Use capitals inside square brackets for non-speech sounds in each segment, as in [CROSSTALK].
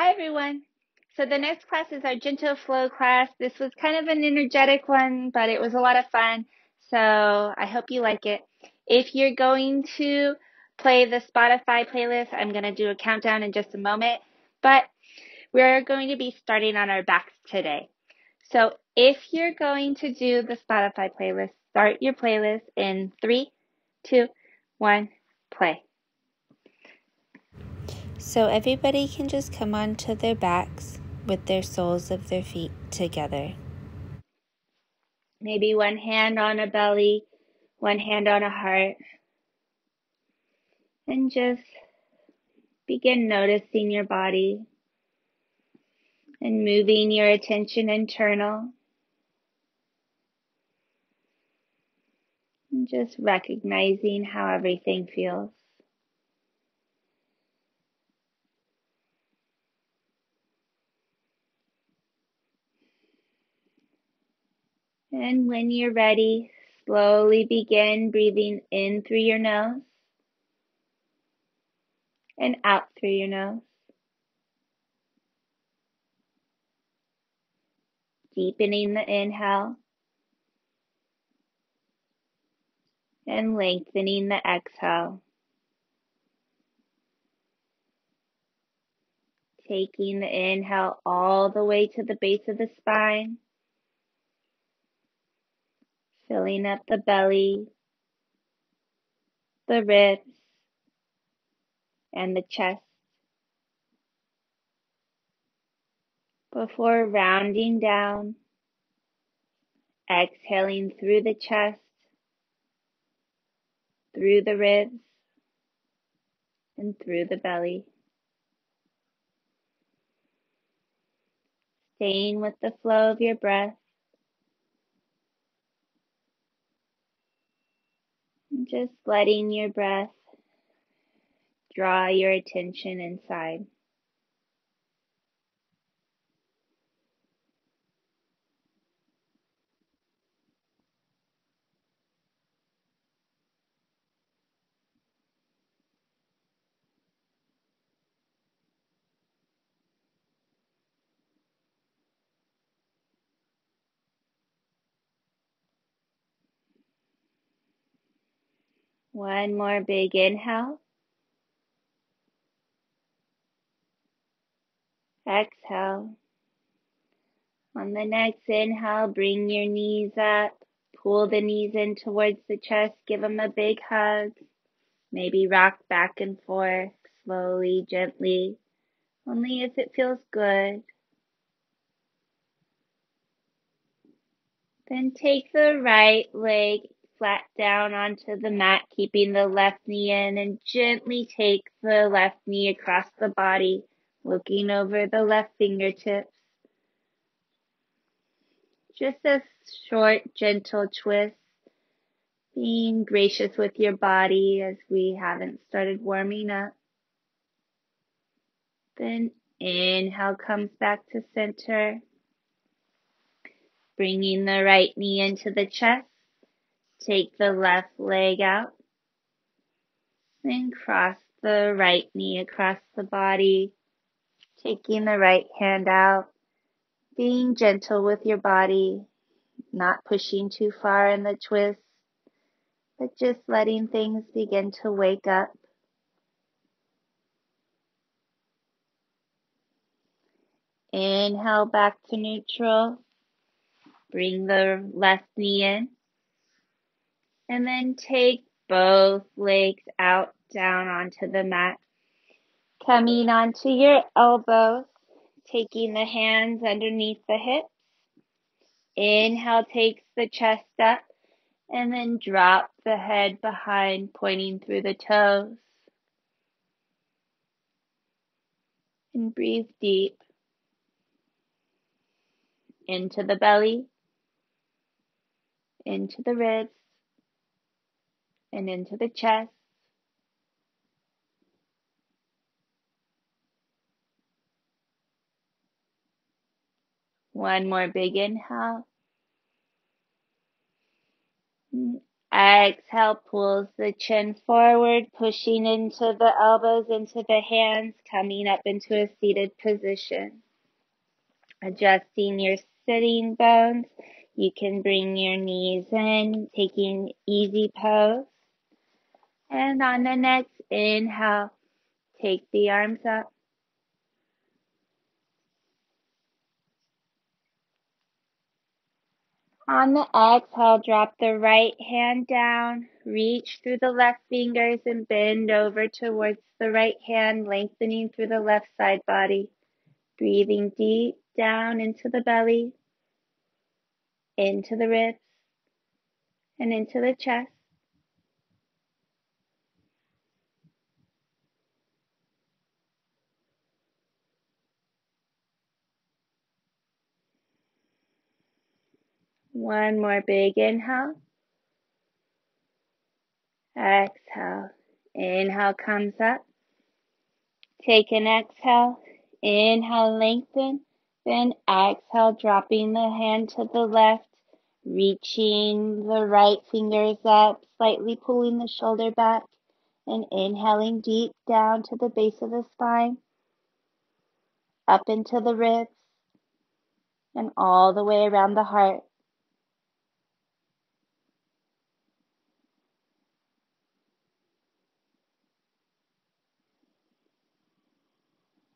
Hi everyone. So the next class is our gentle flow class. This was kind of an energetic one, but it was a lot of fun. So I hope you like it. If you're going to play the Spotify playlist, I'm going to do a countdown in just a moment, but we're going to be starting on our backs today. So if you're going to do the Spotify playlist, start your playlist in three, two, one, play. So everybody can just come onto their backs with their soles of their feet together. Maybe one hand on a belly, one hand on a heart. And just begin noticing your body and moving your attention internal. And just recognizing how everything feels. And when you're ready, slowly begin breathing in through your nose and out through your nose. Deepening the inhale and lengthening the exhale. Taking the inhale all the way to the base of the spine filling up the belly, the ribs, and the chest. Before rounding down, exhaling through the chest, through the ribs, and through the belly. Staying with the flow of your breath. Just letting your breath draw your attention inside. One more big inhale. Exhale. On the next inhale, bring your knees up. Pull the knees in towards the chest. Give them a big hug. Maybe rock back and forth slowly, gently. Only if it feels good. Then take the right leg flat down onto the mat, keeping the left knee in and gently take the left knee across the body, looking over the left fingertips. Just a short, gentle twist, being gracious with your body as we haven't started warming up. Then inhale comes back to center, bringing the right knee into the chest Take the left leg out. Then cross the right knee across the body. Taking the right hand out. Being gentle with your body. Not pushing too far in the twist. But just letting things begin to wake up. Inhale back to neutral. Bring the left knee in. And then take both legs out down onto the mat. Coming onto your elbows, taking the hands underneath the hips. Inhale takes the chest up and then drop the head behind, pointing through the toes. And breathe deep into the belly, into the ribs, and into the chest. One more big inhale. Exhale, pulls the chin forward, pushing into the elbows, into the hands, coming up into a seated position. Adjusting your sitting bones. You can bring your knees in, taking easy pose. And on the next inhale, take the arms up. On the exhale, drop the right hand down, reach through the left fingers and bend over towards the right hand, lengthening through the left side body. Breathing deep down into the belly, into the ribs, and into the chest. One more big inhale. Exhale. Inhale comes up. Take an exhale. Inhale, lengthen. Then exhale, dropping the hand to the left, reaching the right fingers up, slightly pulling the shoulder back, and inhaling deep down to the base of the spine, up into the ribs, and all the way around the heart.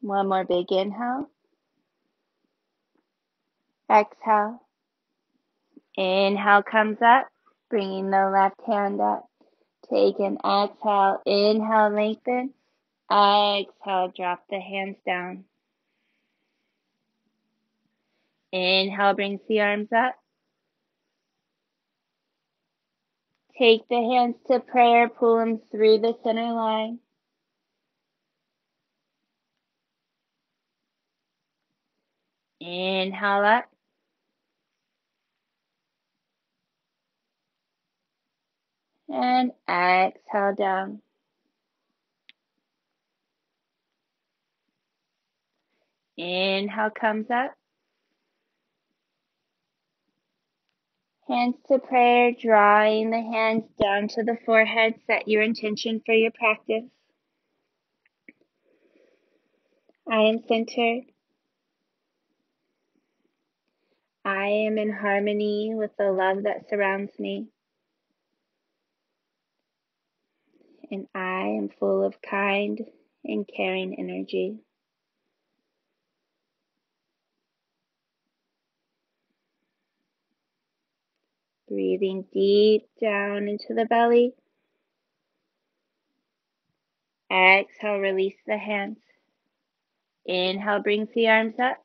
One more big inhale. Exhale. Inhale comes up, bringing the left hand up. Take an exhale. Inhale, lengthen. Exhale, drop the hands down. Inhale brings the arms up. Take the hands to prayer, pull them through the center line. Inhale up. And exhale down. Inhale comes up. Hands to prayer, drawing the hands down to the forehead. Set your intention for your practice. I am centered. I am in harmony with the love that surrounds me. And I am full of kind and caring energy. Breathing deep down into the belly. Exhale, release the hands. Inhale, brings the arms up.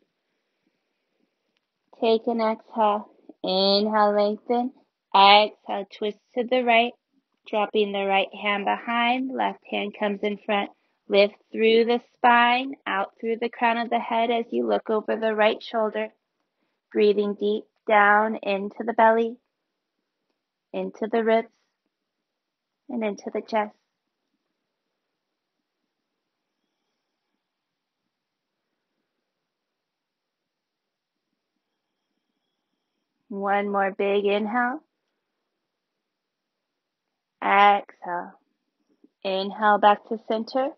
Take an exhale. Inhale, lengthen. Exhale, twist to the right. Dropping the right hand behind. Left hand comes in front. Lift through the spine, out through the crown of the head as you look over the right shoulder. Breathing deep down into the belly, into the ribs, and into the chest. One more big inhale. Exhale. Inhale back to center.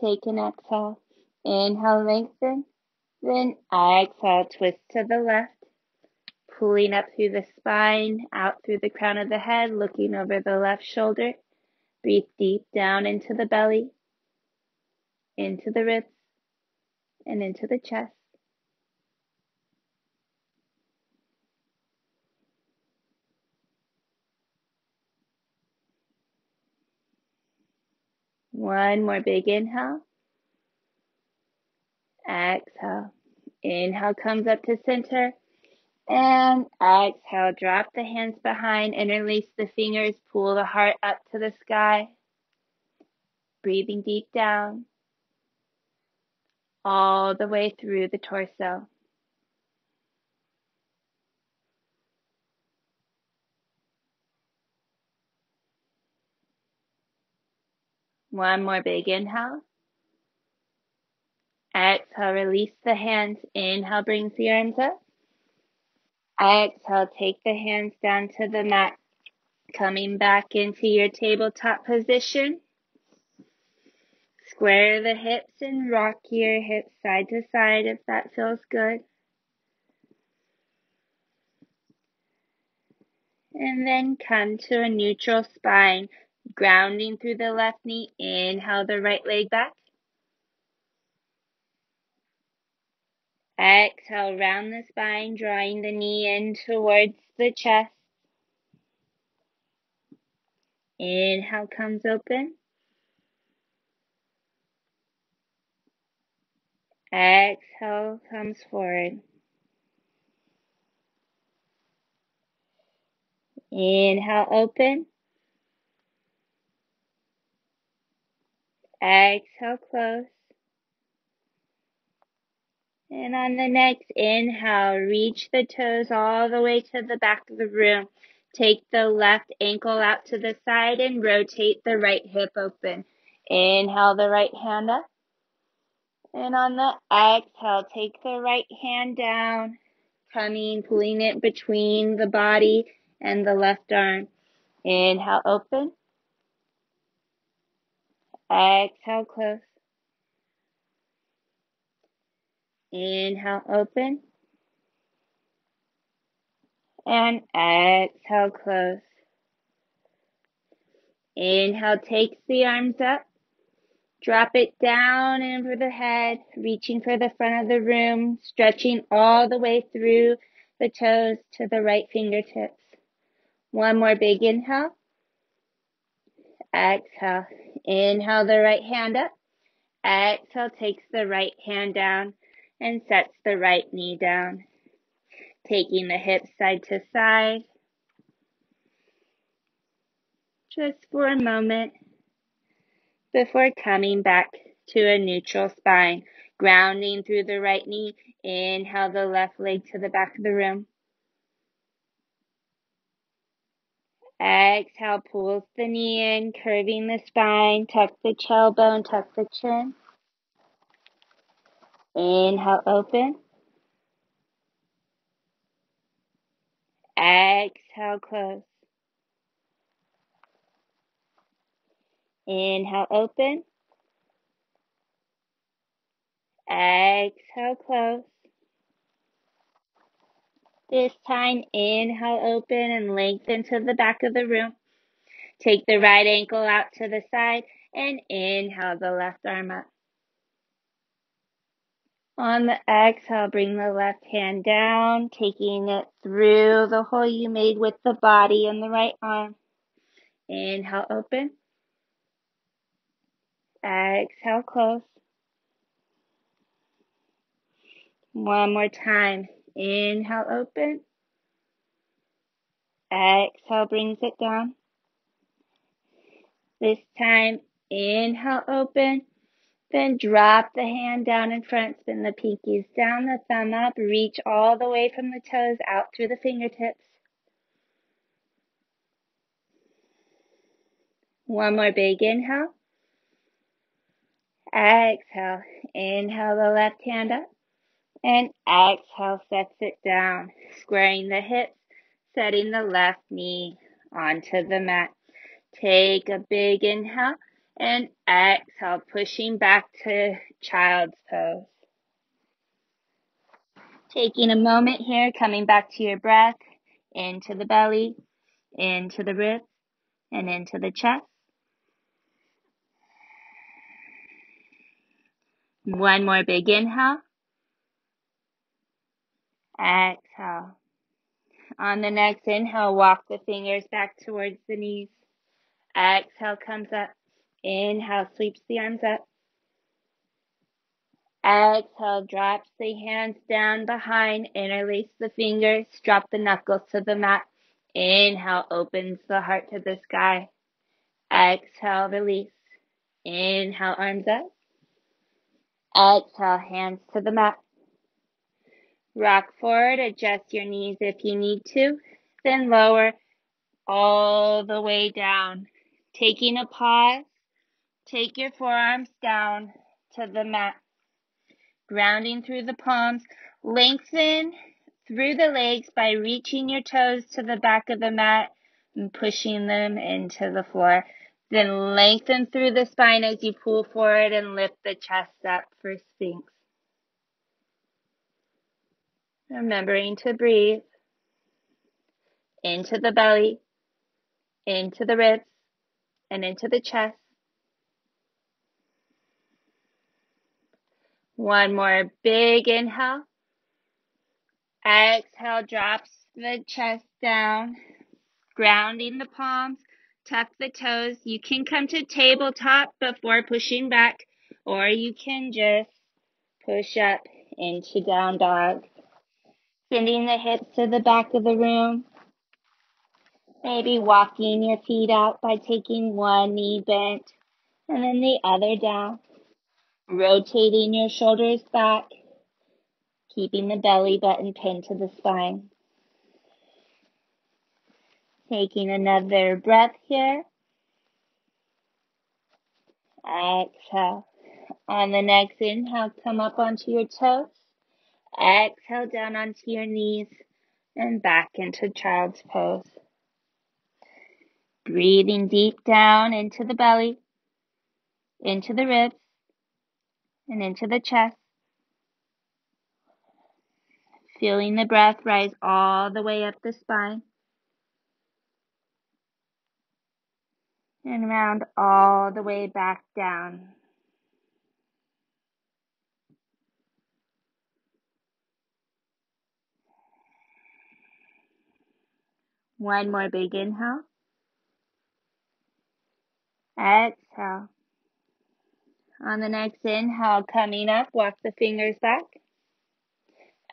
Take an exhale. Inhale, lengthen. Then exhale, twist to the left. Pulling up through the spine, out through the crown of the head, looking over the left shoulder. Breathe deep down into the belly, into the ribs, and into the chest. One more big inhale. Exhale. Inhale comes up to center. And exhale, drop the hands behind, interlace the fingers, pull the heart up to the sky. Breathing deep down, all the way through the torso. One more big inhale. Exhale, release the hands. Inhale, brings the arms up. Exhale, take the hands down to the mat. Coming back into your tabletop position. Square the hips and rock your hips side to side if that feels good. And then come to a neutral spine, grounding through the left knee. Inhale the right leg back. Exhale, round the spine, drawing the knee in towards the chest. Inhale comes open. Exhale comes forward. Inhale, open. Exhale, close. And on the next inhale, reach the toes all the way to the back of the room. Take the left ankle out to the side and rotate the right hip open. Inhale the right hand up. And on the exhale, take the right hand down, coming, pulling it between the body and the left arm. Inhale, open. Exhale, close. Inhale, open. And exhale, close. Inhale, takes the arms up. Drop it down and over the head, reaching for the front of the room, stretching all the way through the toes to the right fingertips. One more big inhale. Exhale. Inhale the right hand up. Exhale takes the right hand down and sets the right knee down. Taking the hips side to side. Just for a moment before coming back to a neutral spine, grounding through the right knee. Inhale the left leg to the back of the room. Exhale, pulls the knee in, curving the spine, tuck the tailbone, tuck the chin. Inhale, open. Exhale, close. Inhale, open. Exhale, close. This time, inhale, open and lengthen to the back of the room. Take the right ankle out to the side and inhale the left arm up. On the exhale, bring the left hand down, taking it through the hole you made with the body and the right arm. Inhale, open. Exhale, close. One more time. Inhale, open. Exhale, brings it down. This time, inhale, open. Then drop the hand down in front, spin the pinkies down, the thumb up, reach all the way from the toes out through the fingertips. One more big inhale. Exhale. Inhale the left hand up. And exhale sets it down, squaring the hips, setting the left knee onto the mat. Take a big inhale and exhale, pushing back to child's pose. Taking a moment here, coming back to your breath, into the belly, into the ribs, and into the chest. One more big inhale. Exhale. On the next inhale, walk the fingers back towards the knees. Exhale comes up. Inhale sweeps the arms up. Exhale drops the hands down behind. Interlace the fingers. Drop the knuckles to the mat. Inhale opens the heart to the sky. Exhale release. Inhale arms up. Exhale, hands to the mat. Rock forward, adjust your knees if you need to, then lower all the way down. Taking a pause, take your forearms down to the mat. Grounding through the palms, lengthen through the legs by reaching your toes to the back of the mat. and pushing them into the floor. Then lengthen through the spine as you pull forward and lift the chest up for Sphinx. Remembering to breathe into the belly, into the ribs, and into the chest. One more big inhale. Exhale, drops the chest down, grounding the palms, tuck the toes. You can come to tabletop before pushing back, or you can just push up into down dog. Sending the hips to the back of the room. Maybe walking your feet out by taking one knee bent and then the other down. Rotating your shoulders back, keeping the belly button pinned to the spine. Taking another breath here. Exhale. On the next inhale, come up onto your toes. Exhale down onto your knees and back into child's pose. Breathing deep down into the belly, into the ribs, and into the chest. Feeling the breath rise all the way up the spine. And round all the way back down. One more big inhale. Exhale. On the next inhale, coming up, walk the fingers back.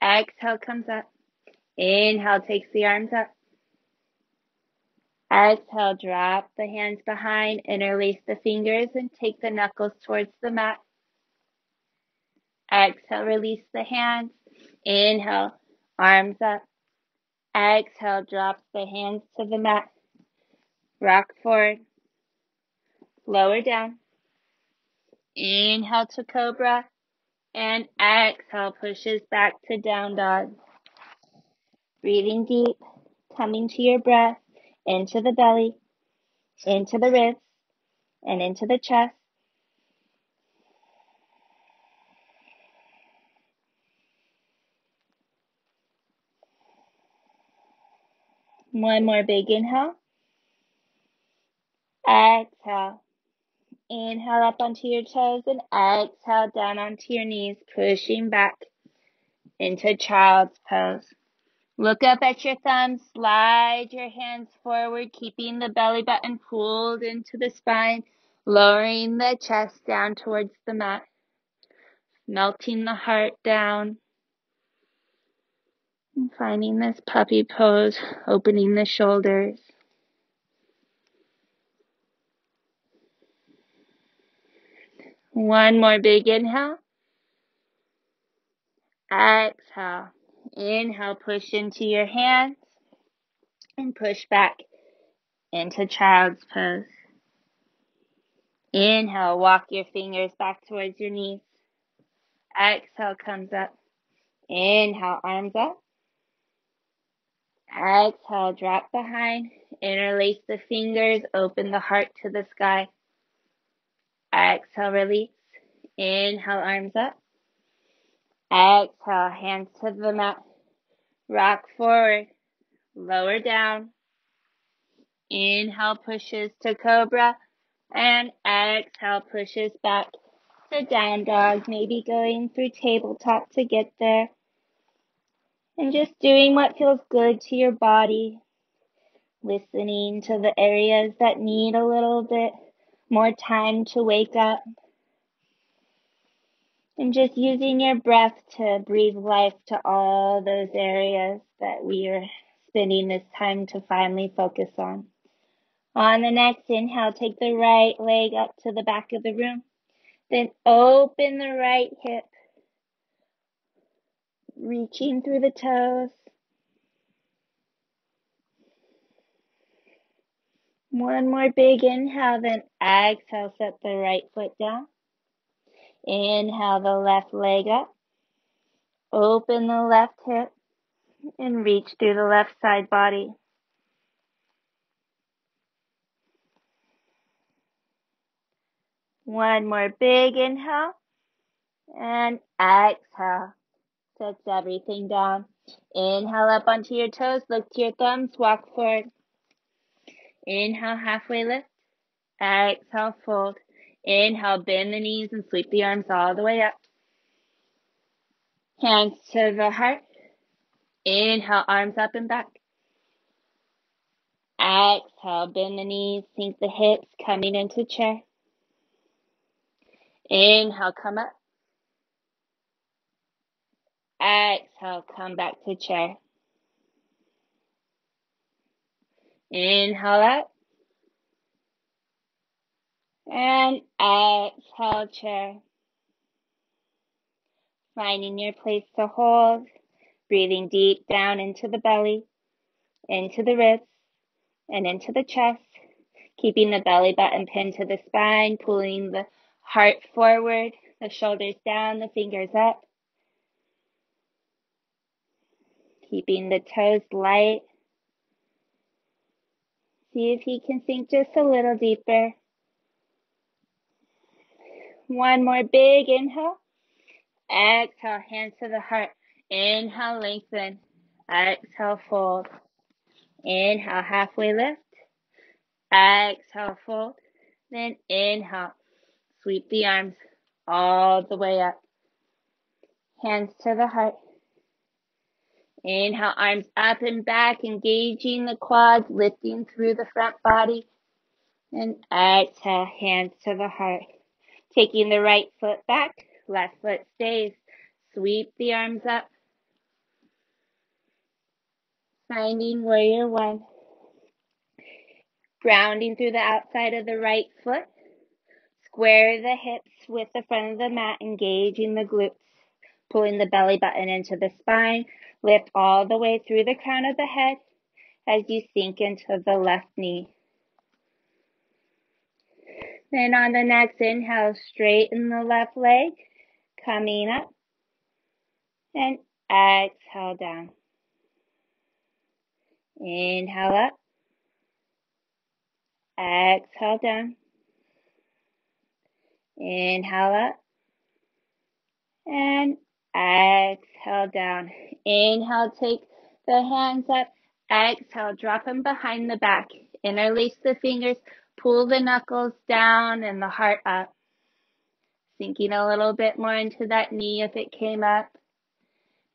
Exhale comes up. Inhale takes the arms up. Exhale, drop the hands behind, interlace the fingers and take the knuckles towards the mat. Exhale, release the hands. Inhale, arms up. Exhale, drop the hands to the mat. Rock forward. Lower down. Inhale to cobra. And exhale pushes back to down dog. Breathing deep, coming to your breath, into the belly, into the ribs, and into the chest. One more big inhale. Exhale. Inhale up onto your toes and exhale down onto your knees, pushing back into child's pose. Look up at your thumbs, slide your hands forward, keeping the belly button pulled into the spine, lowering the chest down towards the mat, melting the heart down, and finding this puppy pose, opening the shoulders. One more big inhale. Exhale. Inhale, push into your hands and push back into child's pose. Inhale, walk your fingers back towards your knees. Exhale comes up. Inhale, arms up. Exhale, drop behind. Interlace the fingers, open the heart to the sky. Exhale, release. Inhale, arms up. Exhale, hands to the mat. Rock forward. Lower down. Inhale, pushes to cobra. And exhale, pushes back to down dog. Maybe going through tabletop to get there. And just doing what feels good to your body. Listening to the areas that need a little bit more time to wake up. And just using your breath to breathe life to all those areas that we are spending this time to finally focus on. On the next inhale, take the right leg up to the back of the room. Then open the right hip, reaching through the toes. One more big inhale, then exhale, set the right foot down. Inhale the left leg up. Open the left hip and reach through the left side body. One more big inhale and exhale. Sets everything down. Inhale up onto your toes, look to your thumbs, walk forward. Inhale, halfway lift. Exhale, fold. Inhale, bend the knees and sweep the arms all the way up. Hands to the heart. Inhale, arms up and back. Exhale, bend the knees, sink the hips, coming into chair. Inhale, come up. Exhale, come back to chair. Inhale up. And exhale, chair. Finding your place to hold. Breathing deep down into the belly, into the ribs, and into the chest. Keeping the belly button pinned to the spine, pulling the heart forward, the shoulders down, the fingers up. Keeping the toes light. See if he can sink just a little deeper. One more big inhale. Exhale, hands to the heart. Inhale, lengthen. Exhale, fold. Inhale, halfway lift. Exhale, fold. Then inhale. Sweep the arms all the way up. Hands to the heart. Inhale, arms up and back, engaging the quads, lifting through the front body. And exhale, hands to the heart. Taking the right foot back, left foot stays. Sweep the arms up. Finding warrior one. Grounding through the outside of the right foot. Square the hips with the front of the mat, engaging the glutes. Pulling the belly button into the spine. Lift all the way through the crown of the head as you sink into the left knee. Then on the next inhale, straighten the left leg, coming up, and exhale down. Inhale up, exhale down. Inhale up, and exhale down. Inhale, take the hands up. Exhale, drop them behind the back. Interlace the fingers, pull the knuckles down and the heart up. Sinking a little bit more into that knee if it came up.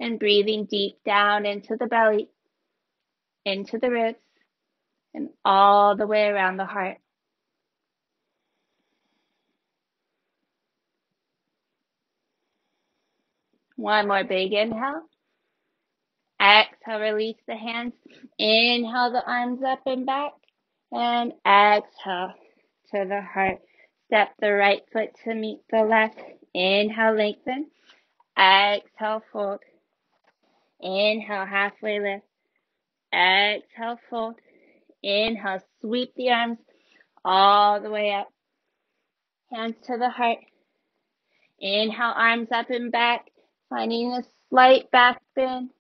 And breathing deep down into the belly, into the ribs, and all the way around the heart. One more big inhale. Exhale, release the hands. Inhale the arms up and back. And exhale to the heart. Step the right foot to meet the left. Inhale, lengthen. Exhale, fold. Inhale, halfway lift. Exhale, fold. Inhale, sweep the arms all the way up. Hands to the heart. Inhale, arms up and back. Finding a slight back bend.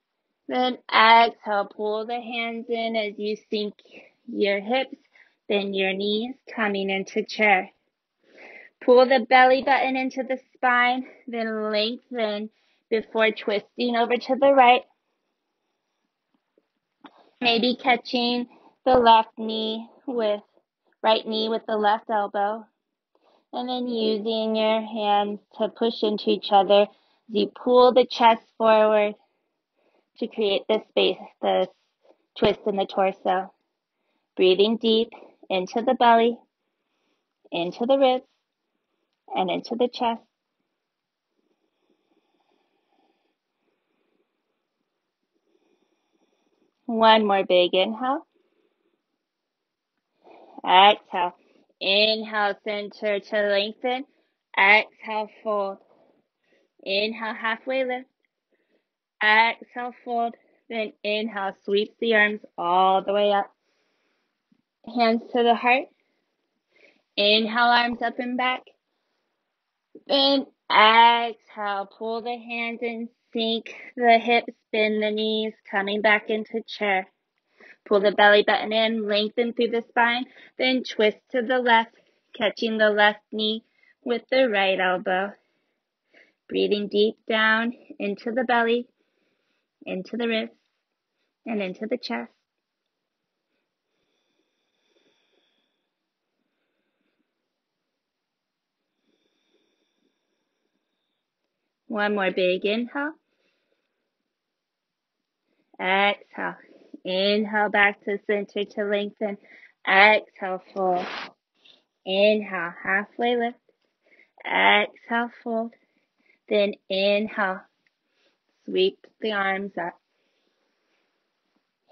Then exhale, pull the hands in as you sink your hips, bend your knees, coming into chair. Pull the belly button into the spine, then lengthen before twisting over to the right. Maybe catching the left knee with right knee with the left elbow. And then using your hands to push into each other you pull the chest forward to create the space, the twist in the torso. Breathing deep into the belly, into the ribs, and into the chest. One more big inhale. Exhale. Inhale, center to lengthen. Exhale, fold. Inhale, halfway lift. Exhale, fold. Then inhale, sweep the arms all the way up. Hands to the heart. Inhale, arms up and back. Then exhale, pull the hands and sink the hips, bend the knees, coming back into chair. Pull the belly button in, lengthen through the spine, then twist to the left, catching the left knee with the right elbow. Breathing deep down into the belly, into the wrist, and into the chest. One more big inhale. Exhale. Inhale back to center to lengthen. Exhale, fold. Inhale, halfway lift. Exhale, fold. Then inhale. Sweep the arms up.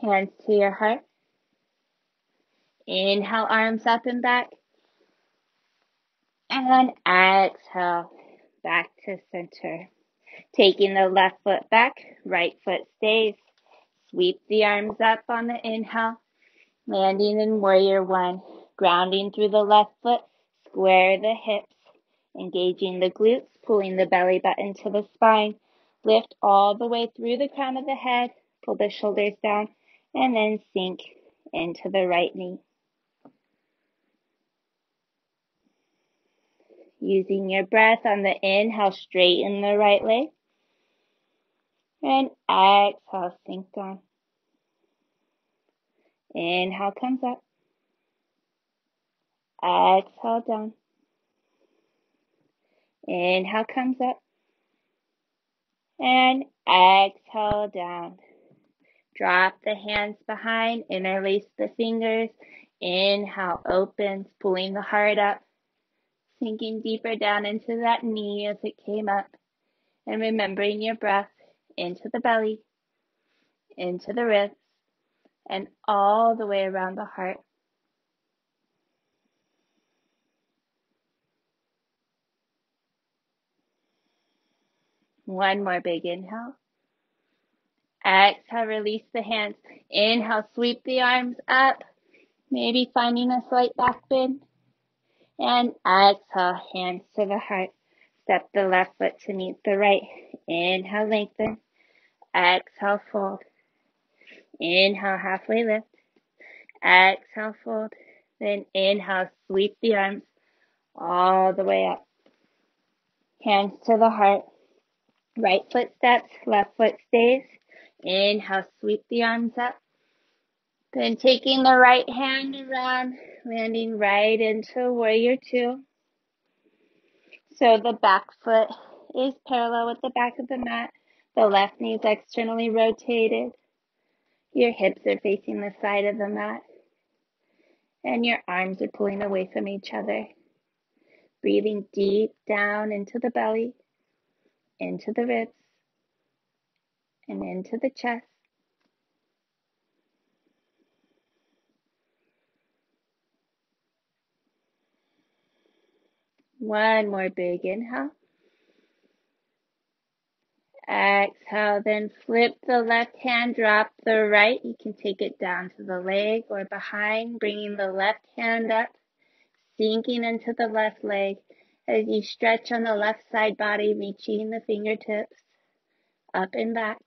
Hands to your heart. Inhale, arms up and back. And exhale, back to center. Taking the left foot back, right foot stays. Sweep the arms up on the inhale, landing in warrior one. Grounding through the left foot, square the hips, engaging the glutes, pulling the belly button to the spine. Lift all the way through the crown of the head, pull the shoulders down, and then sink into the right knee. Using your breath on the inhale, straighten the right leg. And exhale, sink down. Inhale comes up. Exhale down. Inhale comes up. And exhale down. Drop the hands behind, interlace the fingers. Inhale opens, pulling the heart up sinking deeper down into that knee as it came up, and remembering your breath into the belly, into the ribs, and all the way around the heart. One more big inhale. Exhale, release the hands. Inhale, sweep the arms up, maybe finding a slight back bend. And exhale, hands to the heart. Step the left foot to meet the right. Inhale, lengthen. Exhale, fold. Inhale, halfway lift. Exhale, fold. Then inhale, sweep the arms all the way up. Hands to the heart. Right foot steps, left foot stays. Inhale, sweep the arms up. Then taking the right hand around, landing right into warrior two. So the back foot is parallel with the back of the mat. The left knee is externally rotated. Your hips are facing the side of the mat. And your arms are pulling away from each other. Breathing deep down into the belly, into the ribs, and into the chest. One more big inhale. Exhale, then flip the left hand, drop the right. You can take it down to the leg or behind, bringing the left hand up, sinking into the left leg as you stretch on the left side body, reaching the fingertips up and back.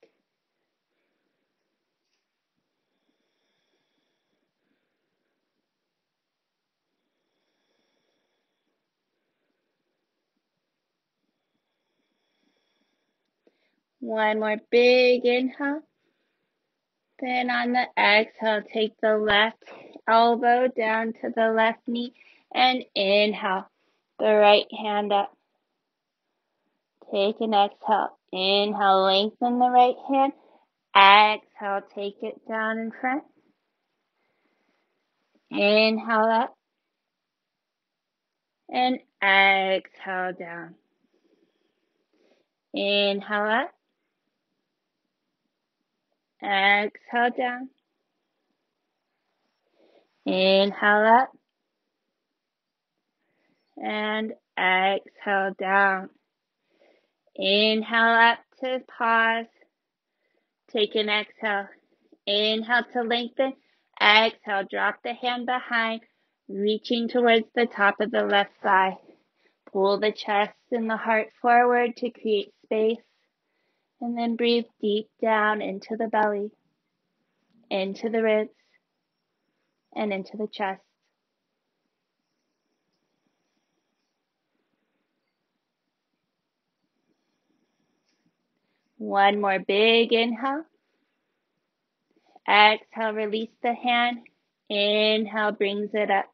One more big inhale. Then on the exhale, take the left elbow down to the left knee and inhale the right hand up. Take an exhale. Inhale, lengthen the right hand. Exhale, take it down in front. Inhale up. And exhale down. Inhale up. Exhale down. Inhale up. And exhale down. Inhale up to pause. Take an exhale. Inhale to lengthen. Exhale, drop the hand behind, reaching towards the top of the left thigh. Pull the chest and the heart forward to create space. And then breathe deep down into the belly, into the ribs, and into the chest. One more big inhale. Exhale, release the hand. Inhale, brings it up.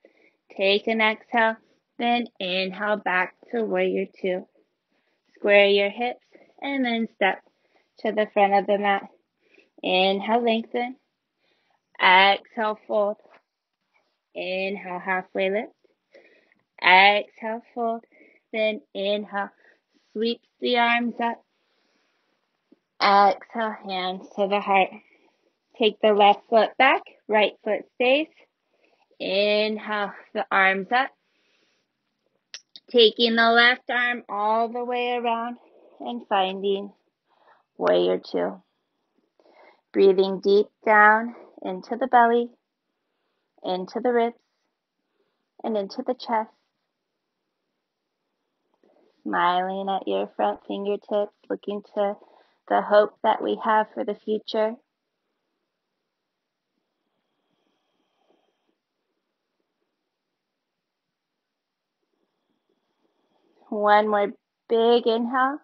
Take an exhale, then inhale back to warrior two. Square your hips and then step to the front of the mat. Inhale, lengthen. Exhale, fold. Inhale, halfway lift. Exhale, fold. Then inhale, sweep the arms up. Exhale, hands to the heart. Take the left foot back, right foot stays. Inhale, the arms up. Taking the left arm all the way around and finding warrior two. Breathing deep down into the belly, into the ribs, and into the chest. Smiling at your front fingertips, looking to the hope that we have for the future. One more big inhale.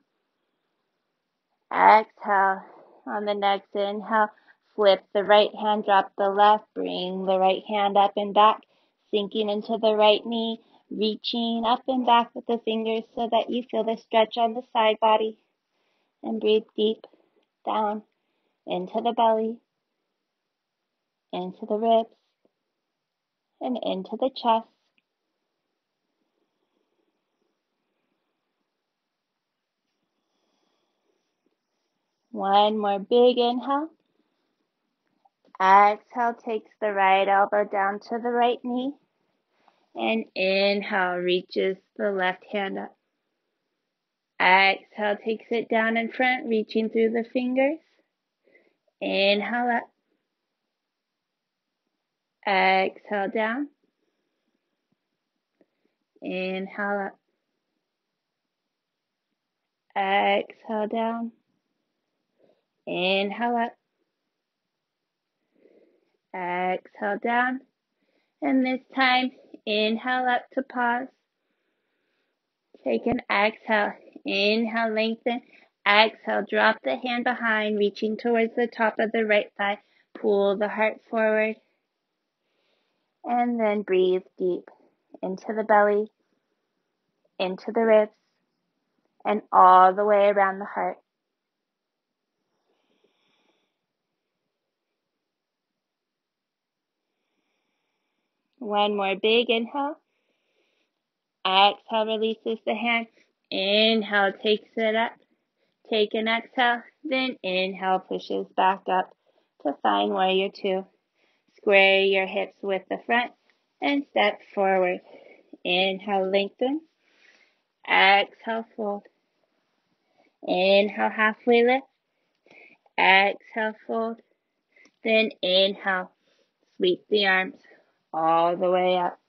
Exhale. On the next inhale, flip the right hand, drop the left, bring the right hand up and back, sinking into the right knee, reaching up and back with the fingers so that you feel the stretch on the side body. And breathe deep down into the belly, into the ribs, and into the chest. One more big inhale. Exhale takes the right elbow down to the right knee. And inhale reaches the left hand up. Exhale takes it down in front, reaching through the fingers. Inhale up. Exhale down. Inhale up. Exhale down. Inhale up. Exhale down. And this time, inhale up to pause. Take an exhale. Inhale, lengthen. Exhale, drop the hand behind, reaching towards the top of the right thigh. Pull the heart forward. And then breathe deep into the belly, into the ribs, and all the way around the heart. One more big inhale. Exhale releases the hand. Inhale takes it up. Take an exhale. Then inhale pushes back up to find warrior two. Square your hips with the front and step forward. Inhale, lengthen. Exhale, fold. Inhale, halfway lift. Exhale, fold. Then inhale, sweep the arms all the way up.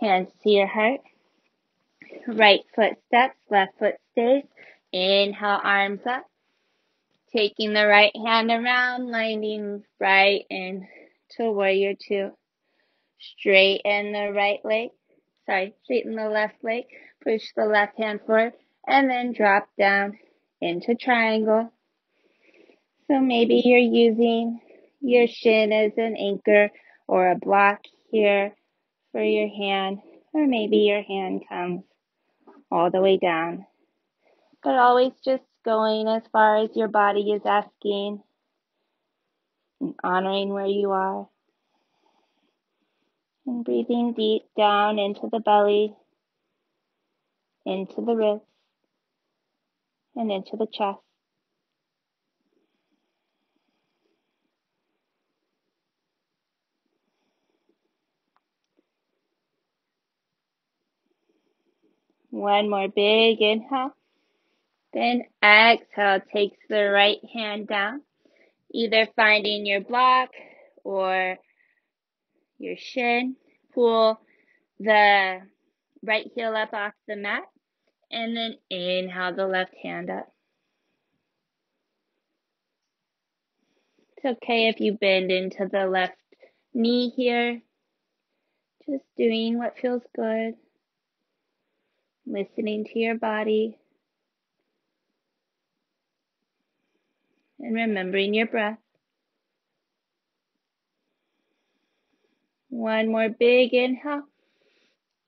Hands to your heart. Right foot steps, left foot stays. Inhale, arms up. Taking the right hand around, landing right in into warrior two. Straighten the right leg. Sorry, straighten the left leg. Push the left hand forward and then drop down into triangle. So maybe you're using your shin as an anchor or a block here for your hand, or maybe your hand comes all the way down. But always just going as far as your body is asking and honoring where you are. And breathing deep down into the belly, into the ribs, and into the chest. One more big inhale. Then exhale takes the right hand down, either finding your block or your shin. Pull the right heel up off the mat and then inhale the left hand up. It's okay if you bend into the left knee here. Just doing what feels good listening to your body. and remembering your breath. One more big inhale.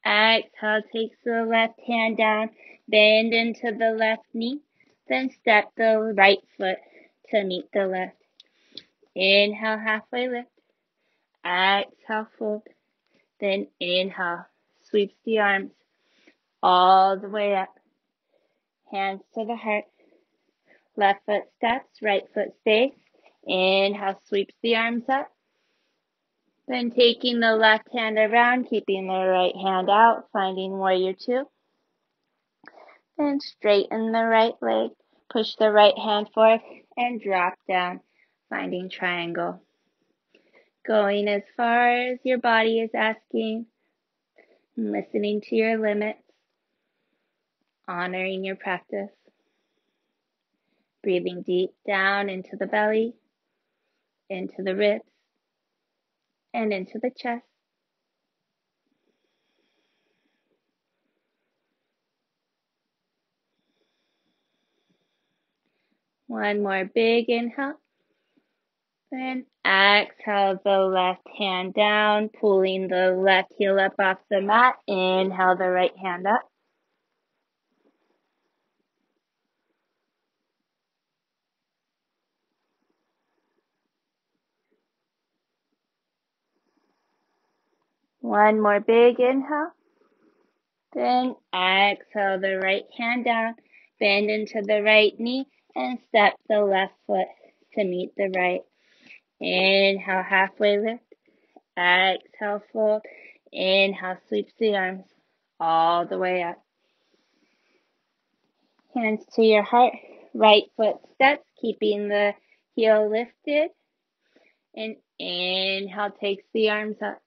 Exhale, takes the left hand down, bend into the left knee, then step the right foot to meet the left. Inhale, halfway lift. Exhale, fold. Then inhale, sweeps the arms all the way up. Hands to the heart. Left foot steps, right foot stays. Inhale, sweeps the arms up. Then taking the left hand around, keeping the right hand out, finding warrior two. Then straighten the right leg, push the right hand forward and drop down, finding triangle. Going as far as your body is asking, listening to your limits, honoring your practice. Breathing deep down into the belly, into the ribs, and into the chest. One more big inhale. Then exhale the left hand down, pulling the left heel up off the mat. Inhale the right hand up. One more big inhale. Then exhale the right hand down, bend into the right knee and step the left foot to meet the right. Inhale, halfway lift. Exhale, fold. Inhale, sweeps the arms all the way up. Hands to your heart. Right foot steps, keeping the heel lifted. And inhale, takes the arms up.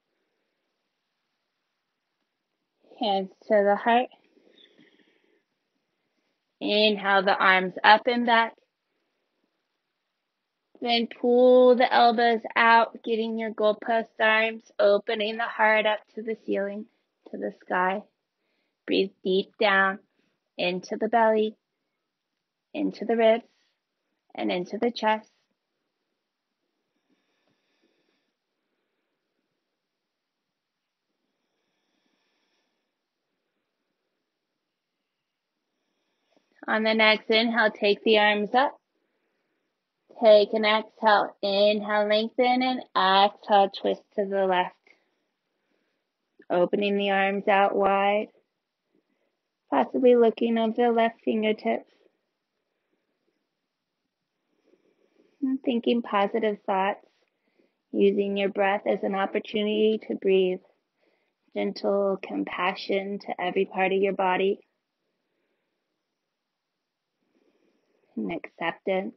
Hands to the heart. Inhale the arms up and back. Then pull the elbows out, getting your goalpost arms, opening the heart up to the ceiling, to the sky. Breathe deep down into the belly, into the ribs, and into the chest. On the next inhale, take the arms up. Take an exhale. Inhale, lengthen, and exhale, twist to the left. Opening the arms out wide. Possibly looking over the left fingertips. And thinking positive thoughts. Using your breath as an opportunity to breathe gentle compassion to every part of your body. And acceptance.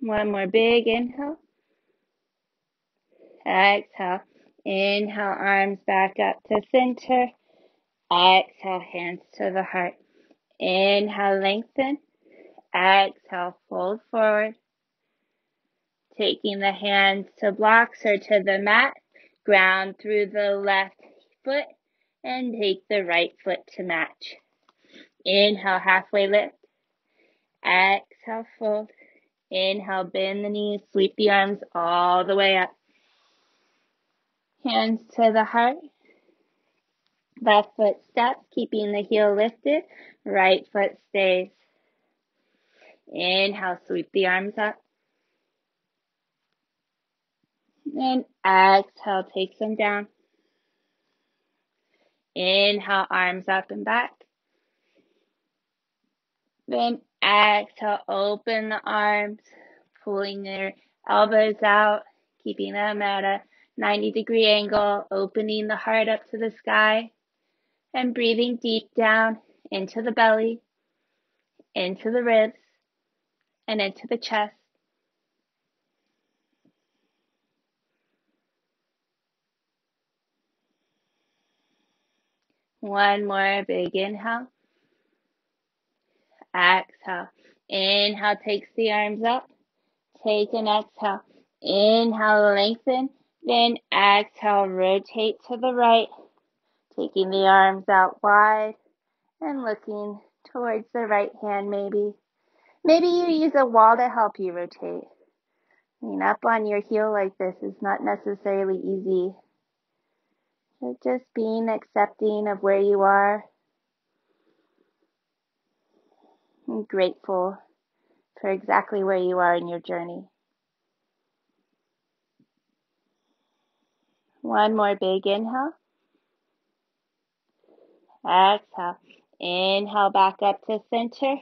One more big inhale. Exhale. Inhale, arms back up to center. Exhale, hands to the heart. Inhale, lengthen. Exhale, fold forward. Taking the hands to blocks or to the mat. Ground through the left foot and take the right foot to match. Inhale, halfway lift. Exhale, fold. Inhale, bend the knees, sweep the arms all the way up. Hands to the heart. Left foot steps, keeping the heel lifted. Right foot stays. Inhale, sweep the arms up. And exhale, take them down. Inhale, arms up and back. Then exhale, open the arms, pulling their elbows out, keeping them at a 90 degree angle, opening the heart up to the sky, and breathing deep down into the belly, into the ribs, and into the chest. One more big inhale. Exhale. Inhale takes the arms up. Take an exhale. Inhale, lengthen. Then exhale, rotate to the right. Taking the arms out wide and looking towards the right hand maybe. Maybe you use a wall to help you rotate. I mean, up on your heel like this is not necessarily easy. But just being accepting of where you are and grateful for exactly where you are in your journey. One more big inhale. Exhale. Inhale back up to center.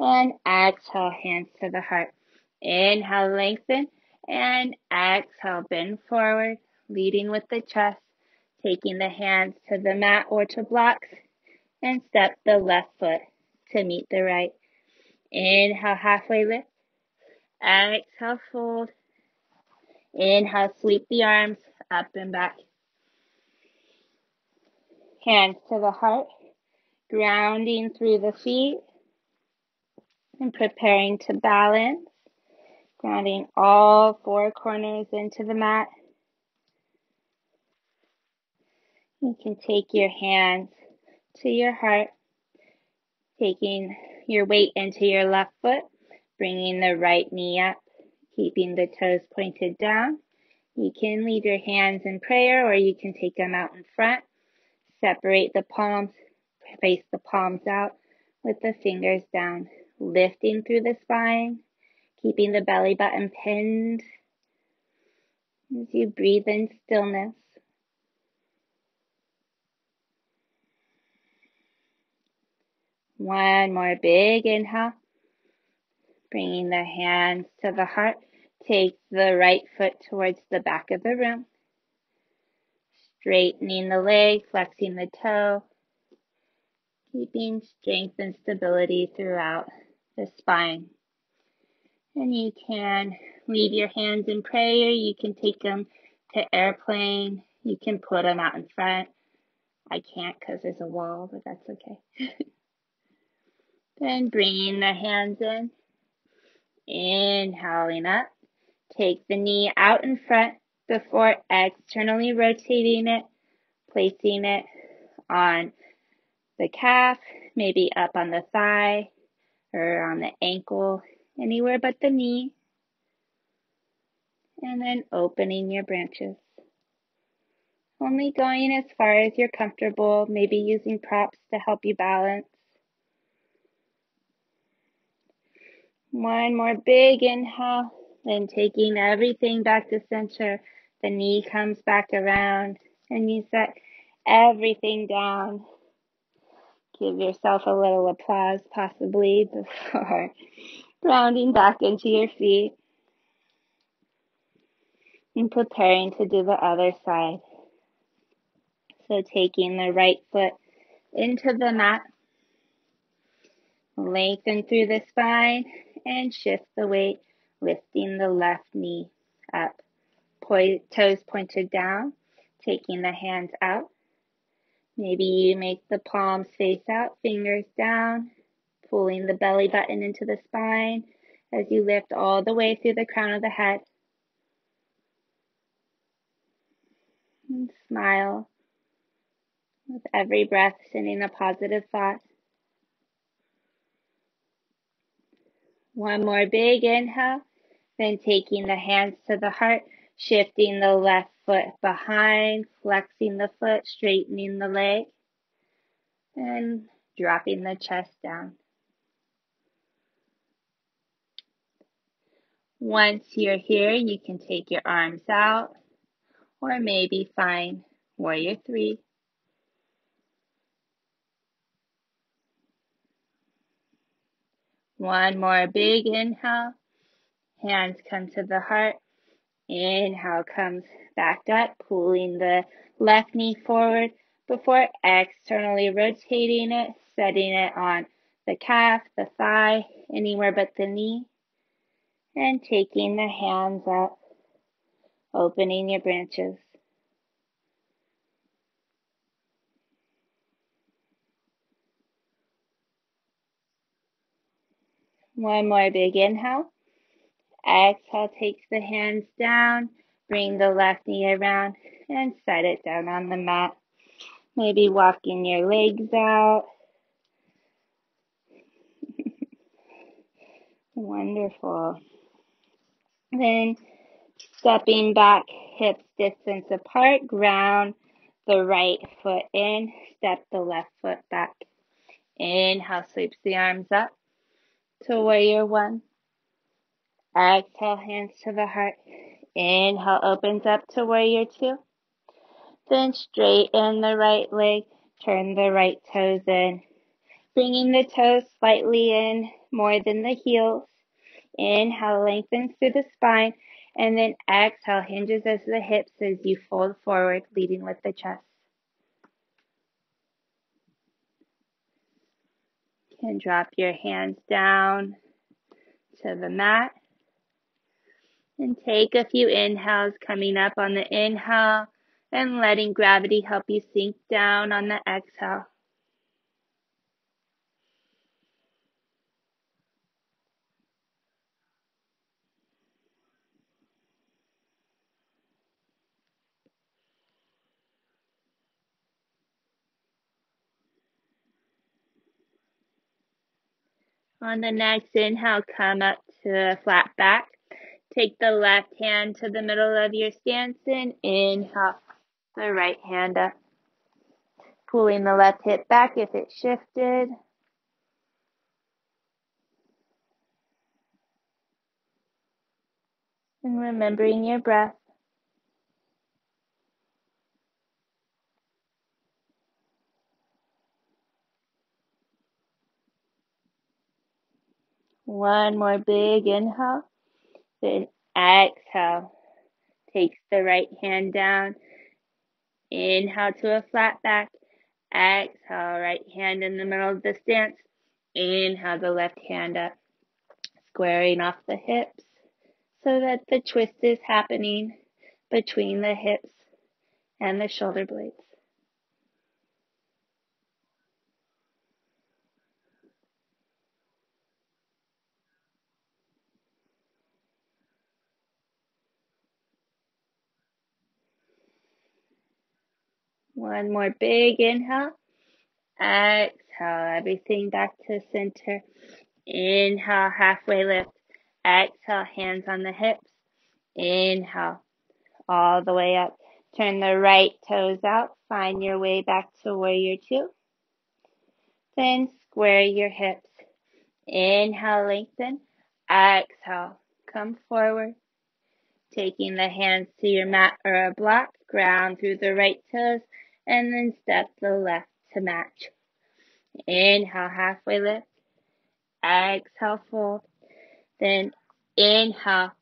And exhale, hands to the heart. Inhale, lengthen. And exhale, bend forward, leading with the chest. Taking the hands to the mat or to blocks. And step the left foot to meet the right. Inhale, halfway lift. Exhale, fold. Inhale, sweep the arms up and back. Hands to the heart, grounding through the feet and preparing to balance. Grounding all four corners into the mat. You can take your hands to your heart, taking your weight into your left foot, bringing the right knee up, keeping the toes pointed down. You can leave your hands in prayer or you can take them out in front. Separate the palms, face the palms out with the fingers down, lifting through the spine, keeping the belly button pinned as you breathe in stillness. One more big inhale, bringing the hands to the heart. Take the right foot towards the back of the room. Straightening the leg, flexing the toe. Keeping strength and stability throughout the spine. And you can leave your hands in prayer. You can take them to airplane. You can put them out in front. I can't because there's a wall, but that's okay. [LAUGHS] then bringing the hands in. Inhaling up. Take the knee out in front before externally rotating it, placing it on the calf, maybe up on the thigh or on the ankle, anywhere but the knee. And then opening your branches. Only going as far as you're comfortable, maybe using props to help you balance. One more big inhale. Then taking everything back to center, the knee comes back around and you set everything down. Give yourself a little applause possibly [LAUGHS] before grounding back into your feet and preparing to do the other side. So taking the right foot into the mat, lengthen through the spine and shift the weight lifting the left knee up, toes pointed down, taking the hands out. Maybe you make the palms face out, fingers down, pulling the belly button into the spine as you lift all the way through the crown of the head. And smile with every breath, sending a positive thought. One more big inhale. Then taking the hands to the heart, shifting the left foot behind, flexing the foot, straightening the leg, and dropping the chest down. Once you're here, you can take your arms out or maybe find warrior three. One more big inhale. Hands come to the heart. Inhale comes back up, pulling the left knee forward before externally rotating it, setting it on the calf, the thigh, anywhere but the knee, and taking the hands up, opening your branches. One more big inhale. Exhale, take the hands down, bring the left knee around and set it down on the mat. Maybe walking your legs out. [LAUGHS] Wonderful. Then stepping back, hips distance apart, ground the right foot in, step the left foot back. Inhale, sweeps the arms up to warrior one. Exhale, hands to the heart. Inhale, opens up to warrior two. Then straighten the right leg, turn the right toes in. Bringing the toes slightly in more than the heels. Inhale, lengthens through the spine. And then exhale, hinges as the hips as you fold forward, leading with the chest. Can drop your hands down to the mat. And take a few inhales coming up on the inhale and letting gravity help you sink down on the exhale. On the next inhale, come up to a flat back. Take the left hand to the middle of your stance and inhale the right hand up. Pulling the left hip back if it shifted. And remembering your breath. One more big inhale. Then exhale. Takes the right hand down. Inhale to a flat back. Exhale, right hand in the middle of the stance. Inhale the left hand up. Squaring off the hips so that the twist is happening between the hips and the shoulder blades. One more big inhale. Exhale everything back to center. Inhale, halfway lift. Exhale, hands on the hips. Inhale, all the way up. Turn the right toes out. Find your way back to warrior two. Then square your hips. Inhale, lengthen. Exhale, come forward. Taking the hands to your mat or a block. Ground through the right toes and then step the left to match. Inhale, halfway lift. Exhale, fold. Then inhale,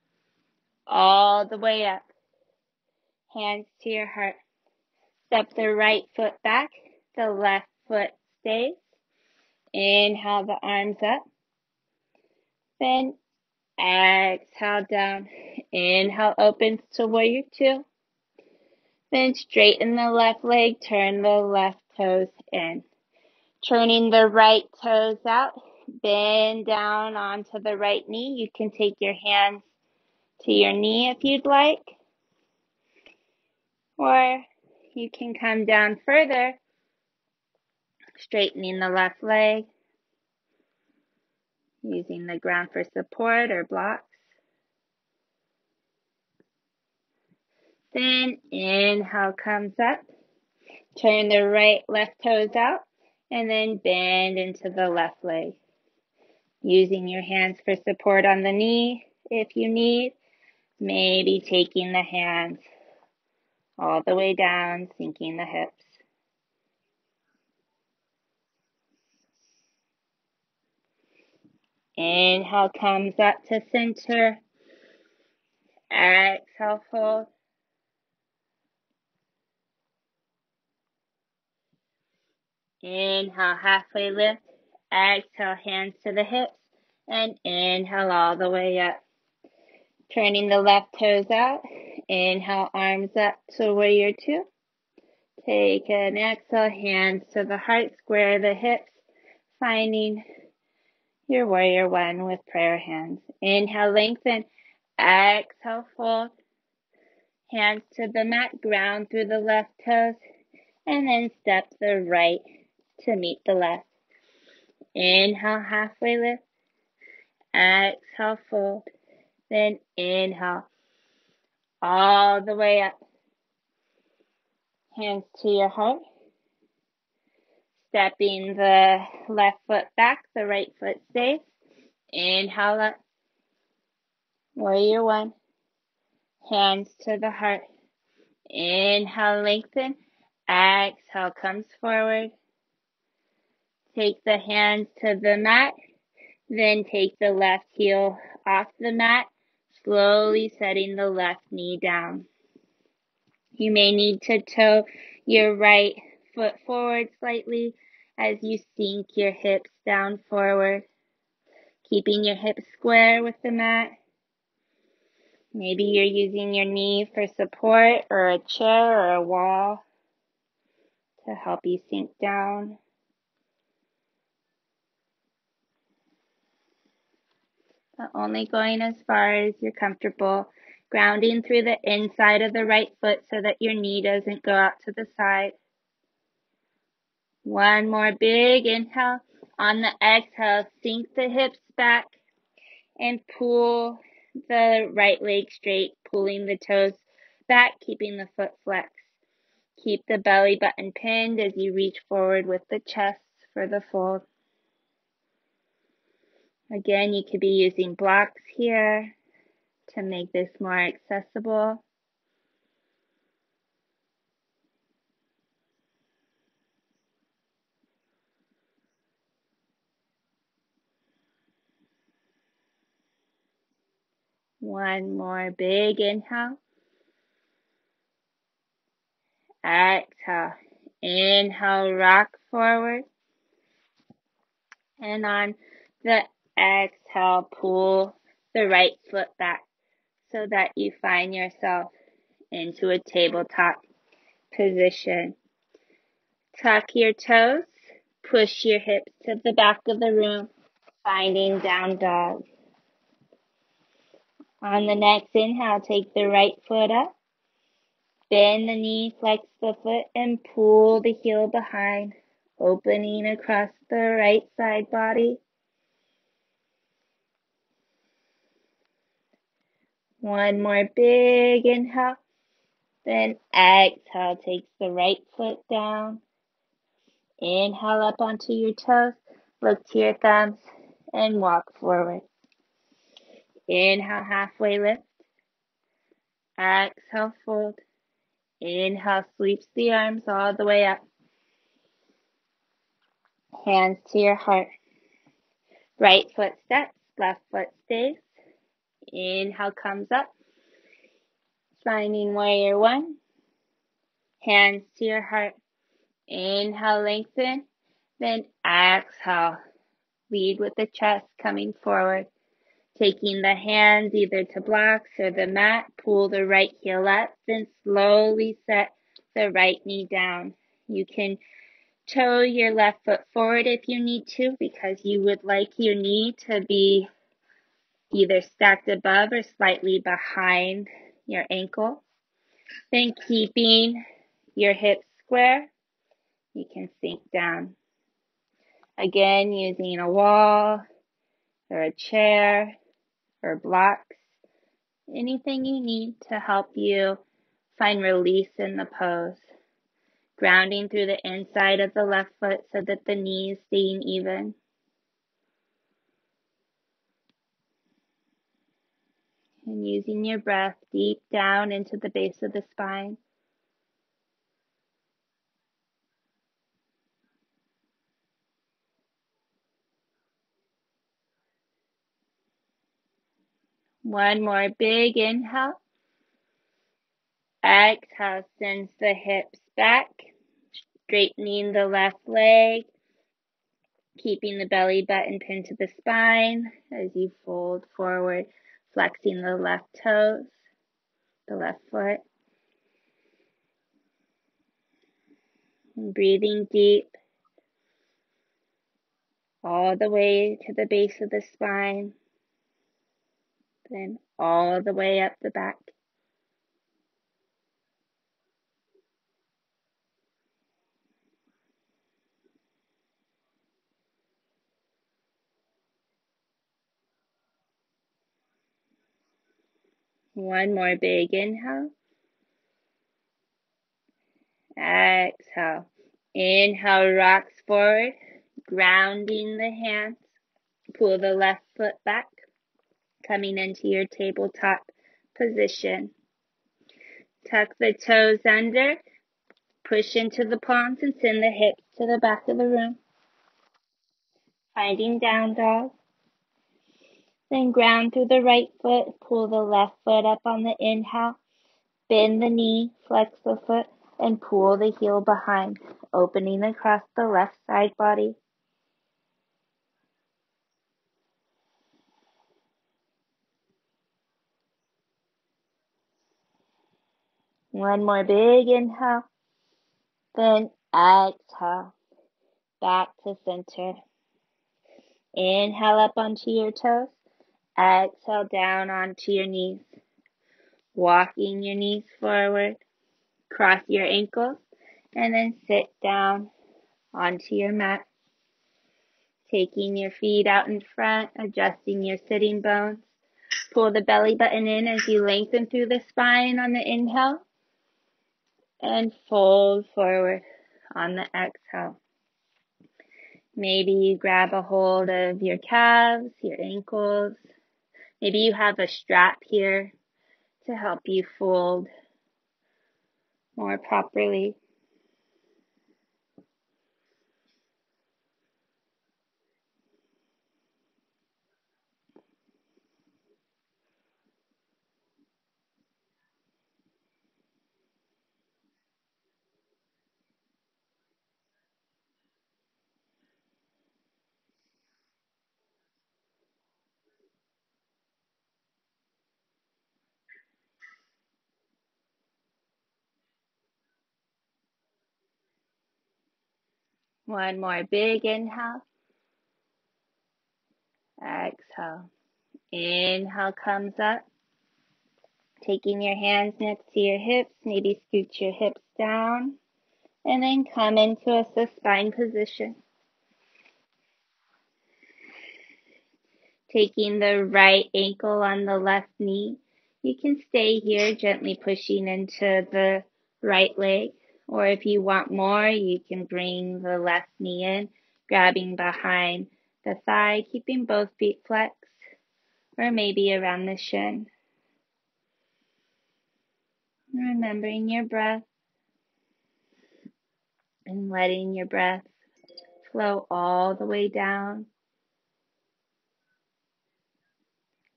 all the way up. Hands to your heart. Step the right foot back. The left foot stays. Inhale the arms up. Then exhale down. Inhale opens to warrior two. Then straighten the left leg, turn the left toes in. Turning the right toes out, bend down onto the right knee. You can take your hands to your knee if you'd like. Or you can come down further, straightening the left leg, using the ground for support or blocks. Then inhale comes up. Turn the right left toes out and then bend into the left leg. Using your hands for support on the knee if you need. Maybe taking the hands all the way down, sinking the hips. Inhale comes up to center. Exhale, fold. Inhale, halfway lift. Exhale, hands to the hips. And inhale all the way up. Turning the left toes out. Inhale, arms up to warrior two. Take an exhale, hands to the heart, square the hips, finding your warrior one with prayer hands. Inhale, lengthen. Exhale, fold. Hands to the mat, ground through the left toes, and then step the right to meet the left. Inhale, halfway lift. Exhale, fold. Then inhale. All the way up. Hands to your heart. Stepping the left foot back, the right foot stays. Inhale up. Warrior one. Hands to the heart. Inhale, lengthen. Exhale, comes forward. Take the hands to the mat. Then take the left heel off the mat, slowly setting the left knee down. You may need to toe your right foot forward slightly as you sink your hips down forward, keeping your hips square with the mat. Maybe you're using your knee for support or a chair or a wall to help you sink down. But only going as far as you're comfortable. Grounding through the inside of the right foot so that your knee doesn't go out to the side. One more big inhale. On the exhale, sink the hips back and pull the right leg straight, pulling the toes back, keeping the foot flexed. Keep the belly button pinned as you reach forward with the chest for the fold. Again, you could be using blocks here to make this more accessible. One more big inhale. Exhale. Inhale, rock forward. And on the exhale, pull the right foot back so that you find yourself into a tabletop position. Tuck your toes. Push your hips to the back of the room, finding down dog. On the next inhale, take the right foot up. Bend the knee, flex the foot, and pull the heel behind, opening across the right side body. One more big inhale. Then exhale, takes the right foot down. Inhale up onto your toes. Look to your thumbs and walk forward. Inhale, halfway lift. Exhale, fold. Inhale, sweeps the arms all the way up. Hands to your heart. Right foot steps, left foot stays. Inhale comes up. Finding warrior one. Hands to your heart. Inhale, lengthen. Then exhale. Lead with the chest coming forward. Taking the hands either to blocks or the mat, pull the right heel up, then slowly set the right knee down. You can toe your left foot forward if you need to because you would like your knee to be either stacked above or slightly behind your ankle. Then keeping your hips square, you can sink down. Again, using a wall or a chair or blocks, anything you need to help you find release in the pose. Grounding through the inside of the left foot so that the knees staying even. And using your breath deep down into the base of the spine. One more big inhale. Exhale sends the hips back, straightening the left leg, keeping the belly button pinned to the spine as you fold forward, flexing the left toes, the left foot. And breathing deep all the way to the base of the spine then all the way up the back. One more big inhale. Exhale. Inhale, rocks forward, grounding the hands. Pull the left foot back, coming into your tabletop position. Tuck the toes under, push into the palms and send the hips to the back of the room. Finding down dog. Then ground through the right foot, pull the left foot up on the inhale, bend the knee, flex the foot, and pull the heel behind, opening across the left side body. One more big inhale, then exhale, back to center. Inhale up onto your toes, exhale down onto your knees. Walking your knees forward, cross your ankles, and then sit down onto your mat. Taking your feet out in front, adjusting your sitting bones. Pull the belly button in as you lengthen through the spine on the inhale and fold forward on the exhale. Maybe you grab a hold of your calves, your ankles. Maybe you have a strap here to help you fold more properly. One more big inhale. Exhale. Inhale comes up. Taking your hands next to your hips, maybe scoot your hips down. And then come into a spine position. Taking the right ankle on the left knee. You can stay here, gently pushing into the right leg. Or if you want more, you can bring the left knee in, grabbing behind the thigh, keeping both feet flexed, or maybe around the shin. Remembering your breath and letting your breath flow all the way down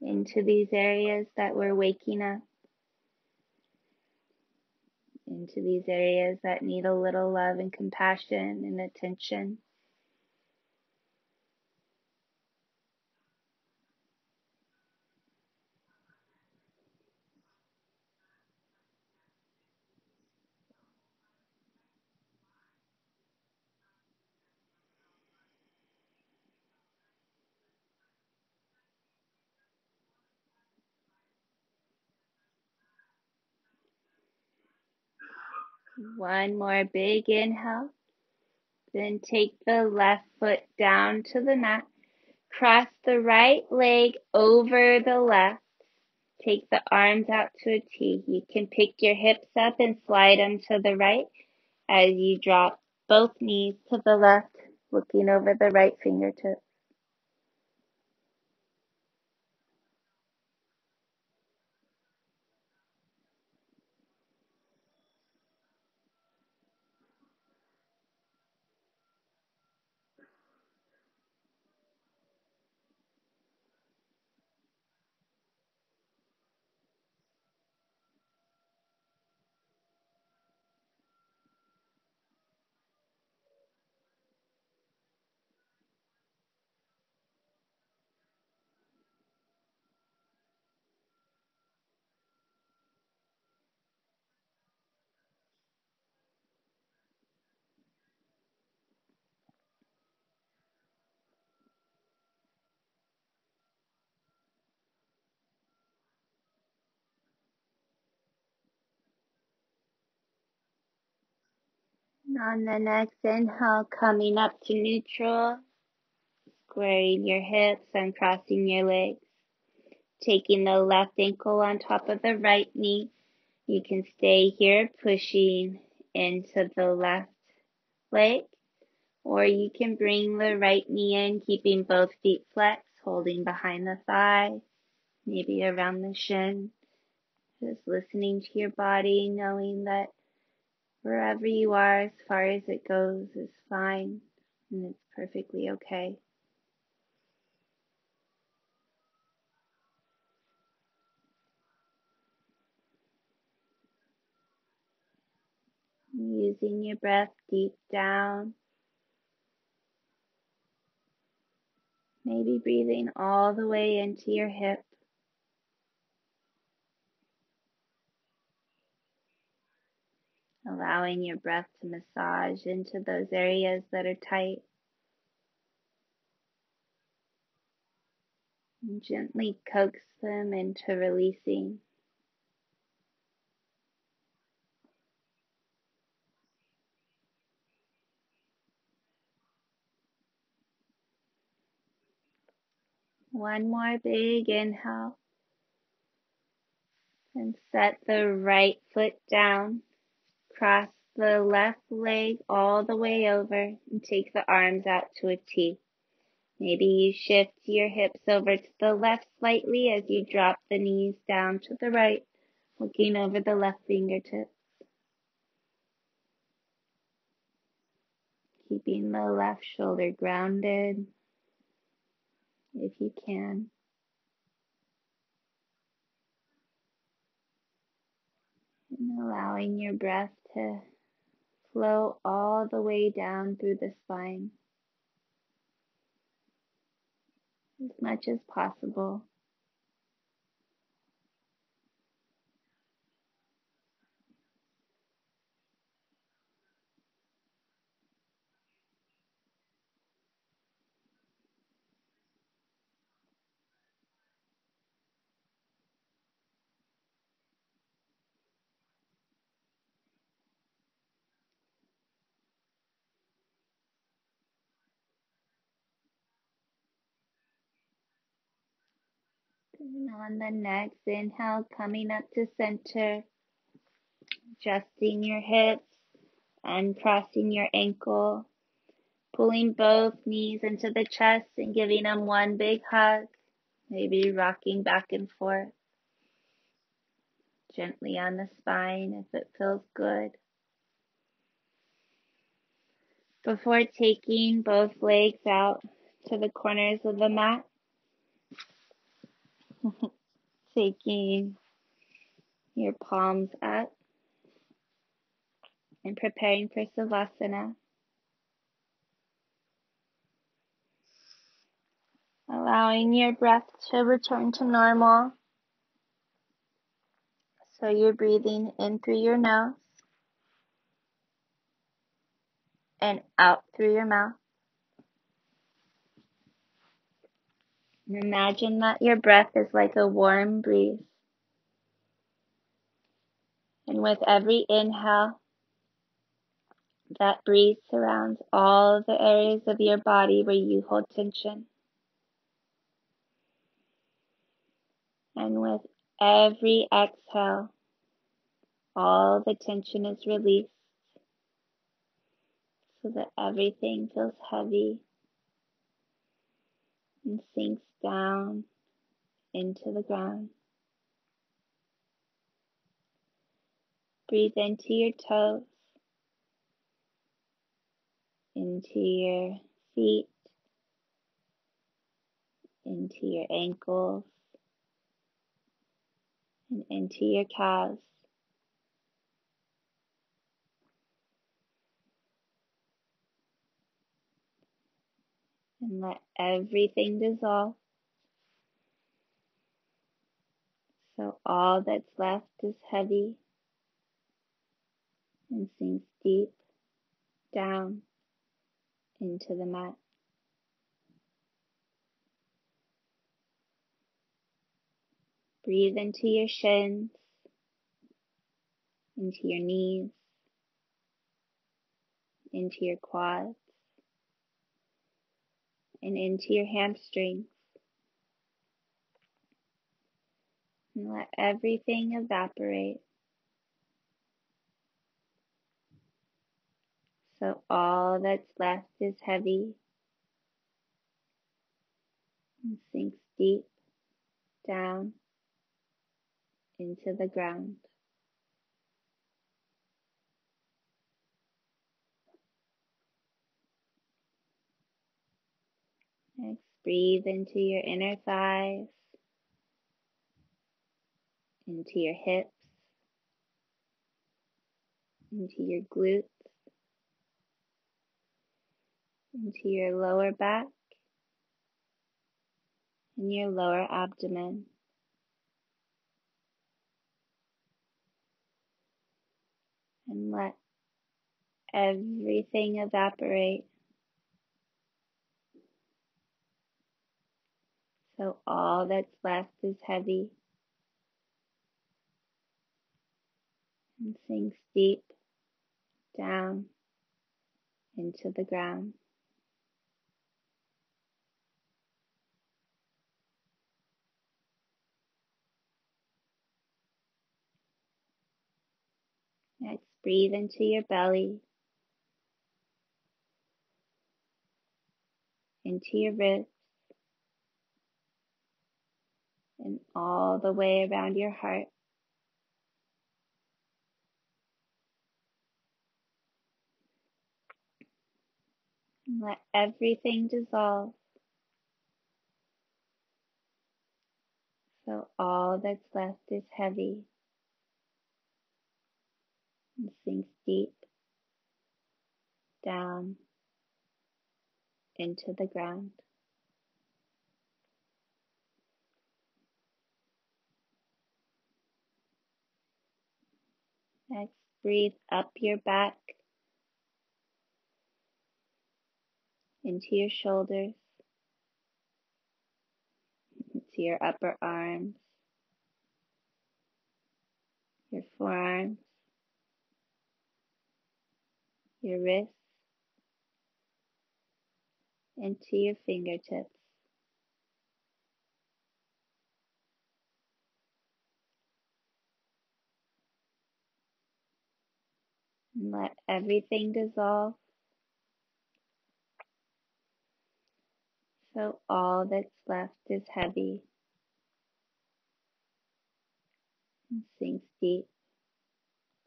into these areas that we're waking up into these areas that need a little love and compassion and attention. One more big inhale. Then take the left foot down to the mat. Cross the right leg over the left. Take the arms out to a T. You can pick your hips up and slide them to the right as you drop both knees to the left, looking over the right fingertips. On the next inhale, coming up to neutral, squaring your hips and crossing your legs. taking the left ankle on top of the right knee. You can stay here pushing into the left leg, or you can bring the right knee in, keeping both feet flexed, holding behind the thigh, maybe around the shin. Just listening to your body, knowing that wherever you are, as far as it goes, is fine and it's perfectly okay. Using your breath deep down. Maybe breathing all the way into your hip. Allowing your breath to massage into those areas that are tight. And gently coax them into releasing. One more big inhale. And set the right foot down. Cross the left leg all the way over and take the arms out to a T. Maybe you shift your hips over to the left slightly as you drop the knees down to the right, looking over the left fingertips. Keeping the left shoulder grounded if you can. And allowing your breath to flow all the way down through the spine as much as possible. And on the next inhale, coming up to center, adjusting your hips and crossing your ankle, pulling both knees into the chest and giving them one big hug, maybe rocking back and forth gently on the spine if it feels good. Before taking both legs out to the corners of the mat, [LAUGHS] taking your palms up and preparing for Savasana. Allowing your breath to return to normal. So you're breathing in through your nose and out through your mouth. Imagine that your breath is like a warm breeze. And with every inhale, that breeze surrounds all the areas of your body where you hold tension. And with every exhale, all the tension is released so that everything feels heavy and sinks down into the ground. Breathe into your toes, into your feet, into your ankles, and into your calves. And let everything dissolve. So all that's left is heavy and sinks deep down into the mat. Breathe into your shins, into your knees, into your quads, and into your hamstrings. and let everything evaporate. So all that's left is heavy and sinks deep down into the ground. Next, breathe into your inner thighs, into your hips, into your glutes, into your lower back and your lower abdomen. And let everything evaporate. So all that's left is heavy. And sinks deep down into the ground. Next, breathe into your belly, into your ribs, and all the way around your heart. Let everything dissolve. So all that's left is heavy and sinks deep down into the ground. Next, breathe up your back into your shoulders, into your upper arms, your forearms, your wrists, into your fingertips. And let everything dissolve. So all that's left is heavy and sinks deep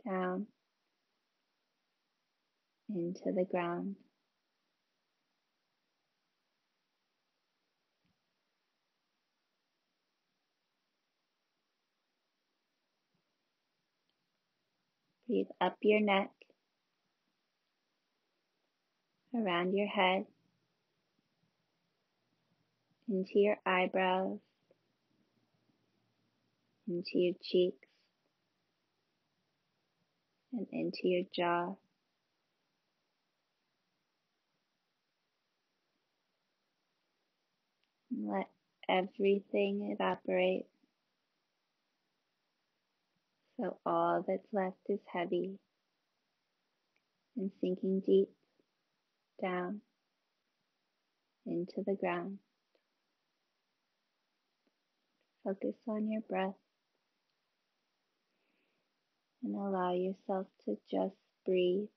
down into the ground. Breathe up your neck, around your head, into your eyebrows, into your cheeks, and into your jaw. Let everything evaporate. So all that's left is heavy and sinking deep down into the ground. Focus on your breath and allow yourself to just breathe.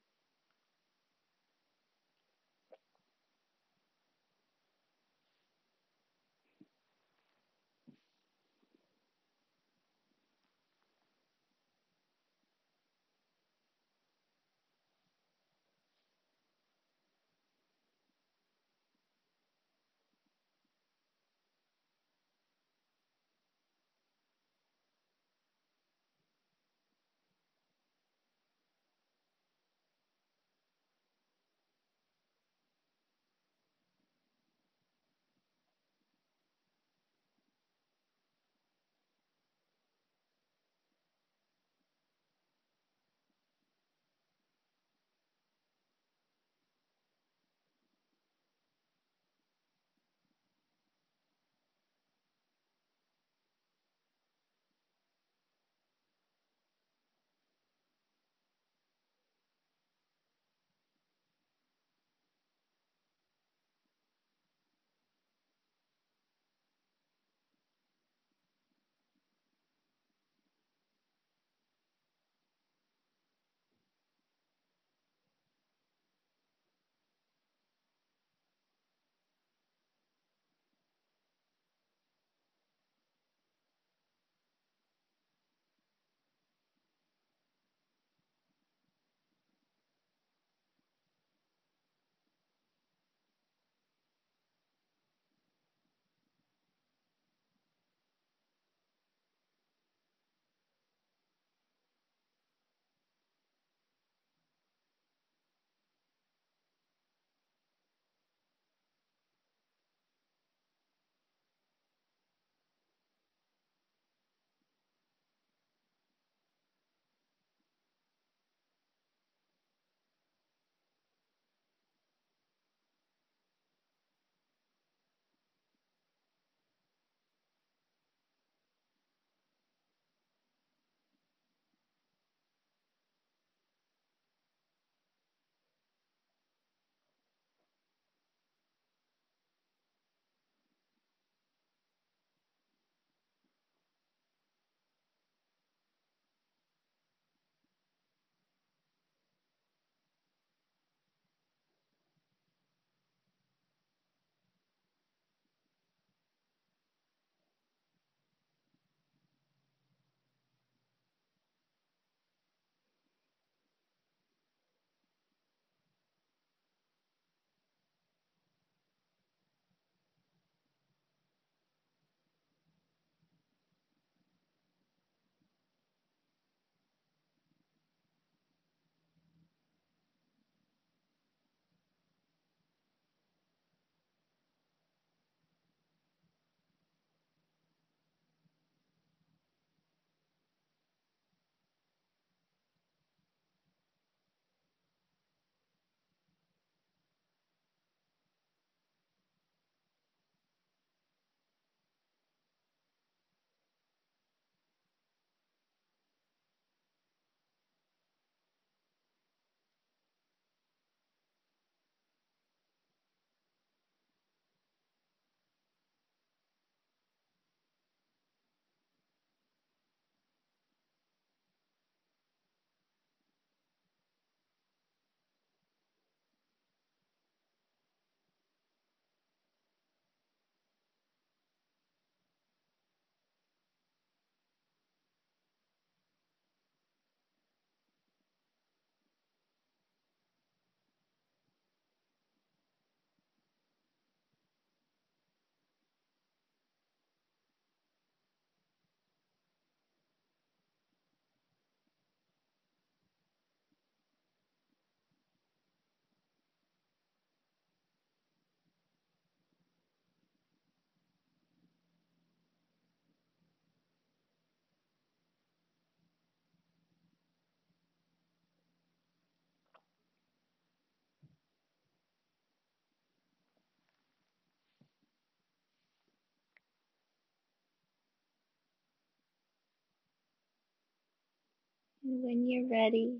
And when you're ready,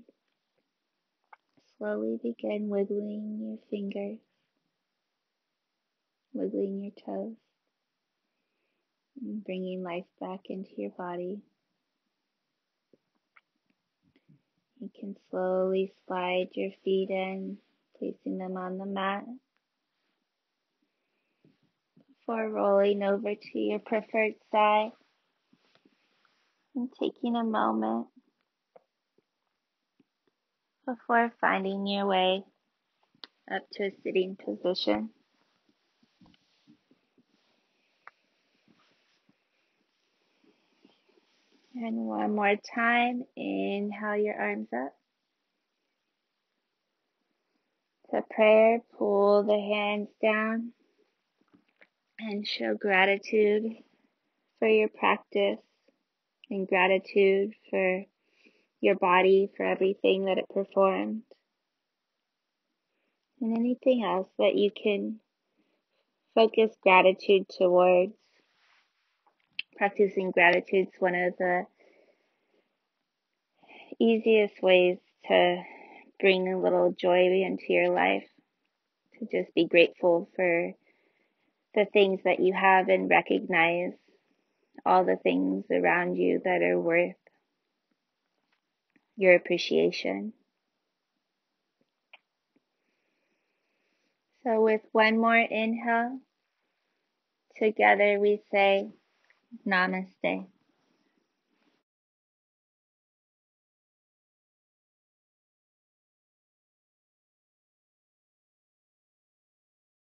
slowly begin wiggling your fingers, wiggling your toes, and bringing life back into your body. You can slowly slide your feet in, placing them on the mat before rolling over to your preferred side and taking a moment before finding your way up to a sitting position. And one more time, inhale your arms up. To prayer, pull the hands down and show gratitude for your practice and gratitude for your body for everything that it performed and anything else that you can focus gratitude towards. Practicing gratitude is one of the easiest ways to bring a little joy into your life, to just be grateful for the things that you have and recognize all the things around you that are worth your appreciation. So, with one more inhale, together we say Namaste.